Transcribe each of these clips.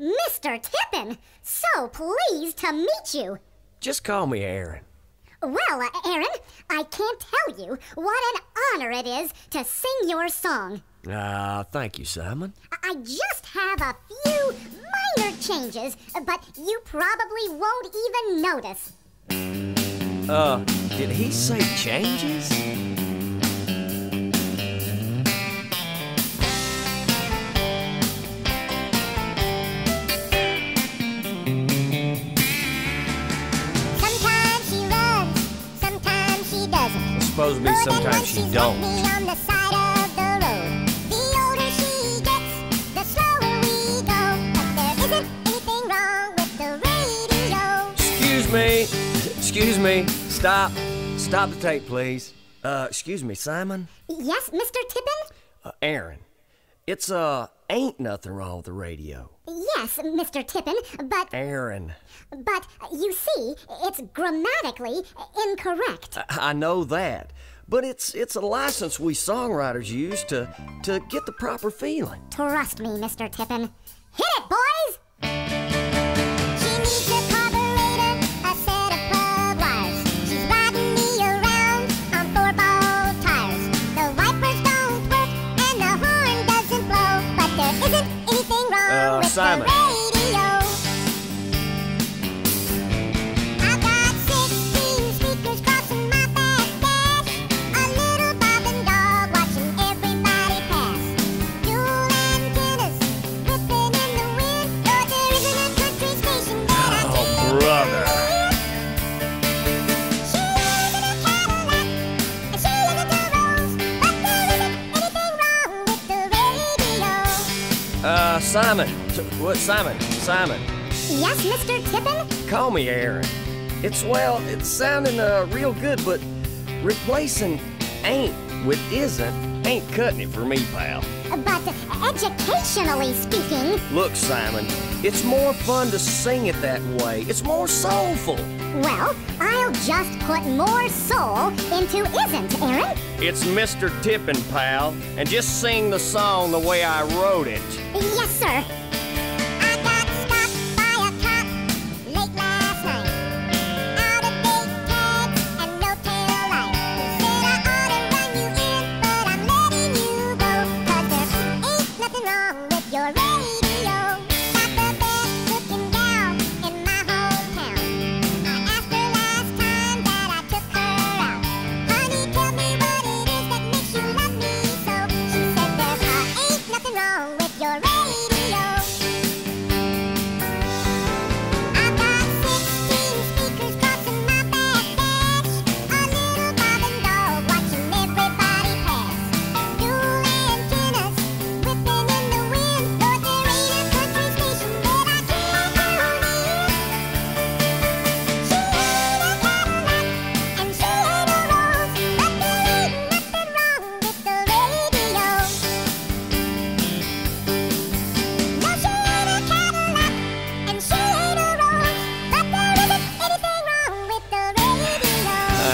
Mr. Tippin, so pleased to meet you. Just call me Aaron. Well, uh, Aaron, I can't tell you what an honor it is to sing your song. Ah, thank you, Simon. I just have a few minor changes, but you probably won't even notice. Uh, did he say changes? Wrong with the radio. Excuse me. Excuse me. Stop. Stop the tape, please. Uh, excuse me, Simon? Yes, Mr. Tippin? Uh, Aaron. It's, uh, ain't nothing wrong with the radio. Yes, Mr. Tippin, but Aaron. but you see, it's grammatically incorrect. I, I know that. But it's it's a license we songwriters use to to get the proper feeling. Trust me, Mr. Tippin. Hit it, boys! She Simon. What, Simon? Simon. Yes, Mr. Tippin? Call me Aaron. It's well, it's sounding uh real good, but replacing ain't with isn't ain't cutting it for me, pal. But educationally speaking, Look, Simon, it's more fun to sing it that way. It's more soulful. well, I'll just put more soul into isn't, Aaron. It's Mr. Tippin, pal, and just sing the song the way I wrote it. Yes, sir.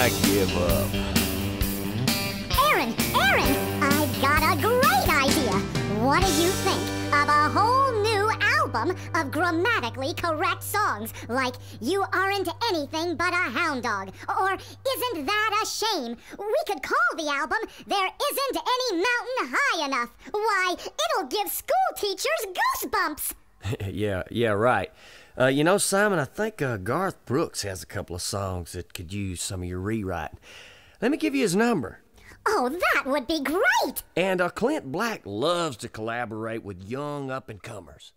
I give up. Aaron, Aaron, I've got a great idea. What do you think of a whole new album of grammatically correct songs like You Aren't Anything But a Hound Dog or Isn't That a Shame? We could call the album There Isn't Any Mountain High Enough. Why, it'll give school teachers goosebumps. yeah, yeah, right. Uh, you know, Simon, I think uh, Garth Brooks has a couple of songs that could use some of your rewriting. Let me give you his number. Oh, that would be great! And uh, Clint Black loves to collaborate with young up and comers.